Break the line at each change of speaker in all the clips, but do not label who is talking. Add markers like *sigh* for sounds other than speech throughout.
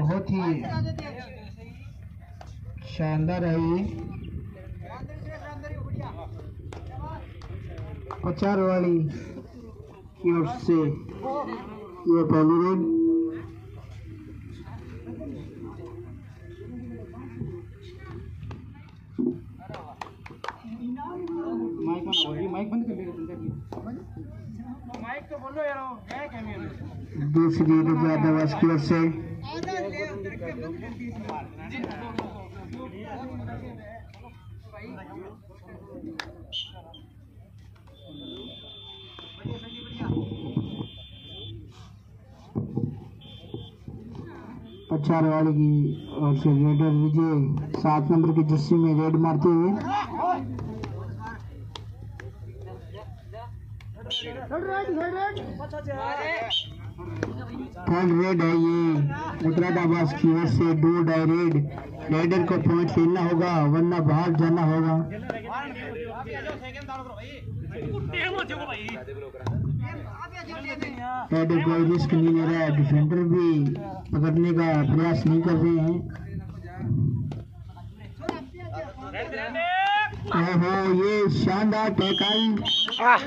बहुत ही शानदार है ये पचार वाली की ओर से ये पहली रेड।
माइक बंद कर माइक तो बोलो यार है क्या मेरे?
दूसरी की ओर से। पचार वाली की ओर से रेडर विजय, सात नंबर की जर्सी में रेड मारते हुए। थर्ड रेड है ये, मुरादाबाद की ओर से दो डाई रेड रेडर को पॉइंट लेना होगा, वरना बाहर जाना होगा। रेडर कोई रिस्क नहीं ले रहा है डिफेंडर भी पकड़ने का प्रयास नहीं कर रहे हैं। ये शानदार टैकल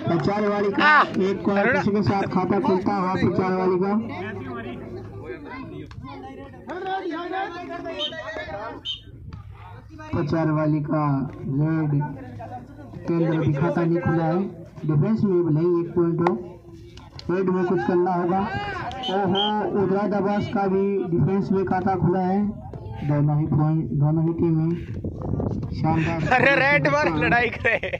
प्रचार वाली का एक को किसी के साथ खाता खुलता हुआ प्रचार वाली का। प्रचार वाली का रेड के अंदर अभी खाता नहीं खुला है। डिफेंस में भले ही एक पॉइंट हो। रेड में कुछ करना होगा। ओहो उदरादाबाद का भी डिफेंस में खाता खुला है। दोनों ही पॉइंट दोनों ही टीमें शानदार *laughs*
अरे रेड मार लड़ाई करे।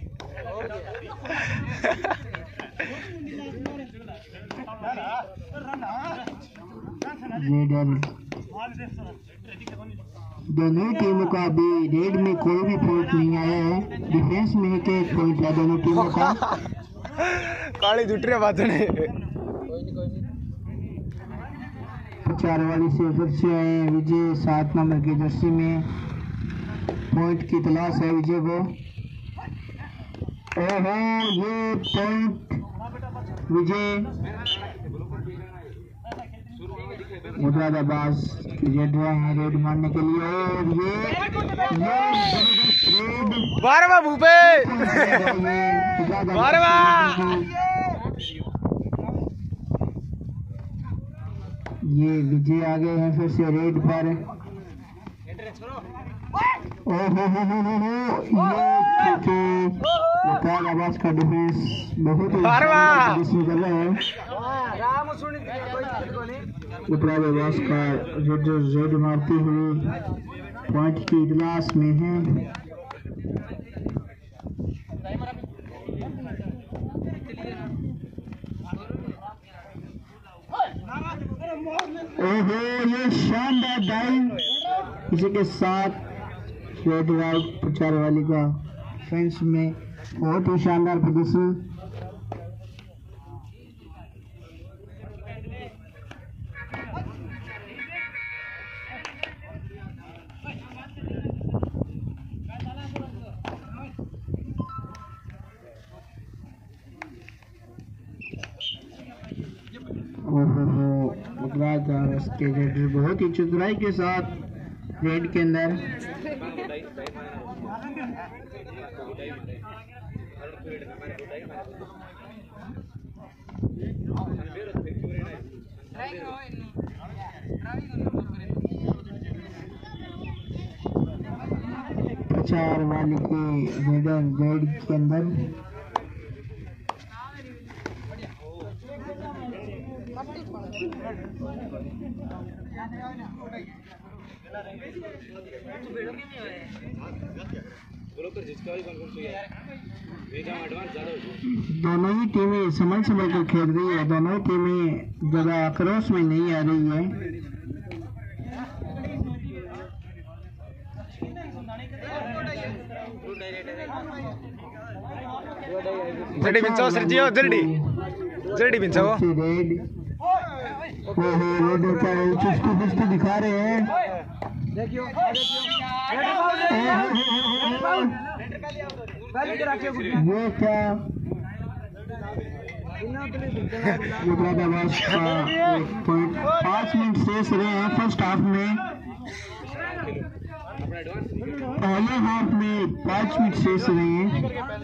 दोनों टीमों का अभी रेड में कोई भी पॉइंट नहीं आया है। डिफेंस में एक एक पॉइंट है दोनों टीमों का। *laughs*
काली बातने
चार वाली से फिर से आए हैं विजय, सात नंबर की जर्सी में। पॉइंट की तलाश है विजय को। ओहो, ये पॉइंट विजय। मुरादाबाद के रेड हैं रेड मारने के लिए और ये
बारवा भूपे।
बारवा ये विजय आ गए हैं फिर से रेड पर। हो हो हो हो आवाज़ का डिफेंस बहुत ही कर रहे हैं। उपराज आवाज़ का रेड रेड मारते हुए पॉइंट की तलाश में है। ओहो, ये शानदार डाइव इसी के साथ रेड राइट प्रचार वाली का फ्रेंड्स में बहुत ही शानदार प्रदर्शन। मुकराज उसके रेडर बहुत ही चतुराई के साथ रेड के अंदर। प्रचार वाले के रेडर रेड के अंदर। दोनों ही टीमें समझ समझ कर खेल रही है। दोनों टीमें ज़्यादा क्रॉस में नहीं आ रही है।
जड़ी बिंचाओ सरजियो जड़ी जड़ी बिंचाओ
से रेड। ओहो रेड क्या है चुस्ती पुस्ती दिखा रहे हैं
देखियो
ये क्या मुरादाबाद का पॉइंट पाँच मिनट शेष रहे हैं फ़र्स्ट हाफ़ में पहले हाफ़ में पाँच मिनट शेष रहे हैं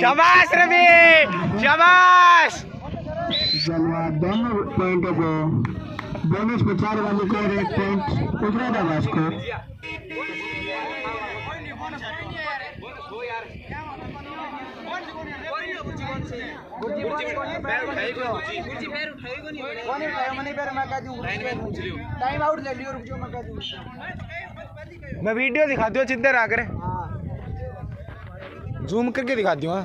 शाबाश रवि शाबाश
दोनों पॉइंटों को बोनस प्रचार वाले को एक पॉइंट उजरादाबाद को
टाइम आउट ले लियो रुक जाओ मैं कह
मैं वीडियो दिखा दूँ चिंता ना करे जूम करके दिखा दूँ हाँ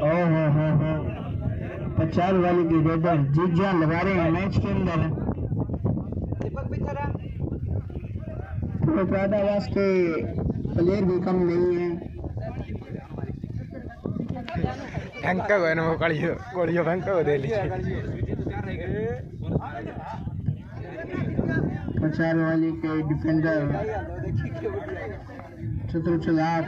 हो। हो प्रचार वाले की रेडर जीत जान लगा रहे हैं मैच के अंदर।
पीछे
के प्लेयर भी कम नहीं है।
भयंकर को है ना वो कड़ियो कड़ियो को दे लीजिए।
प्रचार वाले के डिफेंडर चतुर चतुर्चलाट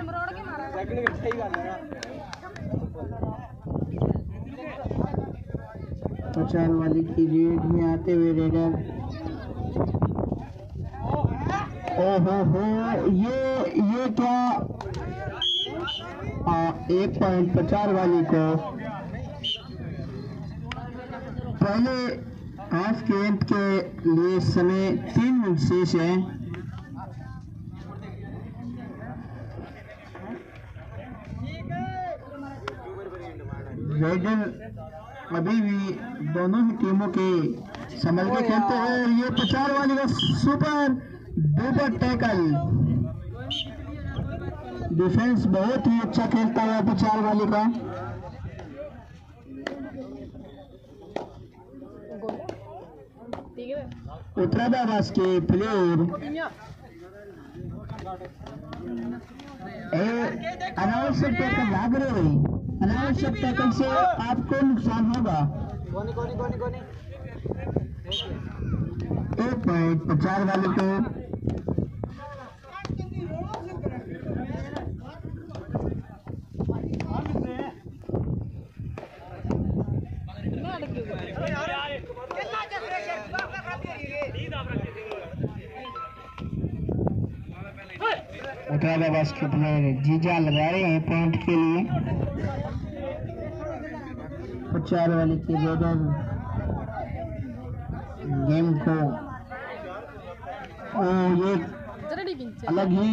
प्रचार वाले की रेड में आते हुए रेडर। ओहो हो ये ये क्या? आ, एक पॉइंट प्रचार वाली को। पहले हाफ़ के अंत के लिए समय तीन मिनट शेष है। रेडर अभी भी दोनों ही टीमों के संभल के खेलते हैं ये प्रचार वाली का सुपर डुपर टैकल। डिफेंस बहुत ही अच्छा खेलता है प्रचार वाली का। उत्तरादाबाद के प्लेयर अनावश्यक टैकल भाग रहे हैं। अनावश्यक टैकल से आपको नुकसान होगा। एक पॉइंट प्रचार वाले को उत्तरादाबाद बास्केट प्लेयर जीजा लगा रहे हैं पॉइंट के लिए। चार वाले के दोनों गेम को। ओ ये अलग ही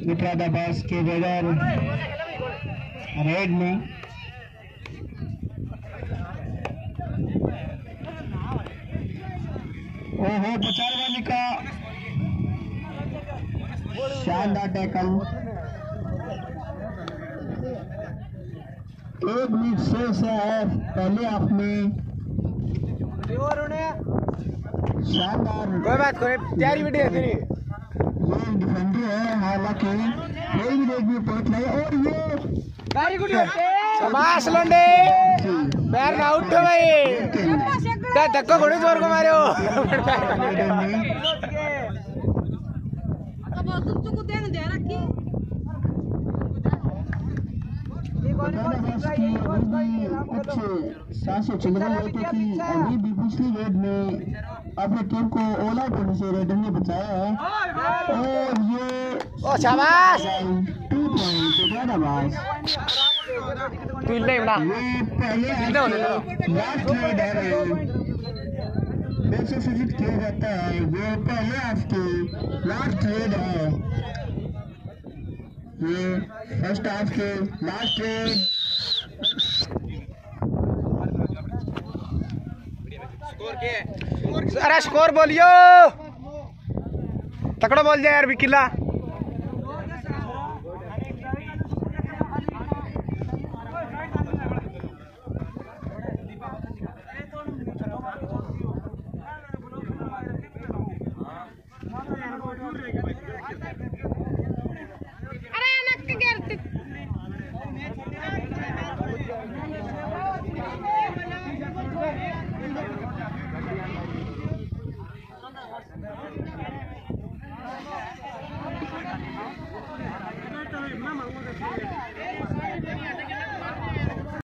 उत्तरादाबाद के रेडर रेड में। ओहो, प्रचार वाले का शानदार टैकल एक मिनट शेष है पहले में। शानदार।
कोई बात, कोई तैयारी तेरी।
ये डिफेंडर है हालाँकि कोई भी देख भी पॉइंट नहीं। और ये
वेरी गुड
शाबाश लोंडे। पैर ना उठो भाई। ता धक्को घोड़े ज़ोर को मारो
रेडर ने उत्तरादाबाद की अभी भी कुछ साँसें चल रही है क्योंकि अभी भी पिछली में अपनी टीम को ऑल आउट होने से रेडर ने बचाया है। और ये
ओ शाबाश।
टू पॉइंट हैदराबाद
तू इल्ले बना।
ये पहले लास्ट रेड है। वैसे सूचित किया जाता है ये पहले हाफ़ की लास्ट रेड है। ये फ़र्स्ट हाफ़ के लास्ट रेड
स्कोर क्या है
अरे स्कोर बोलियो। तकड़ो बोल जाए यार विकिला।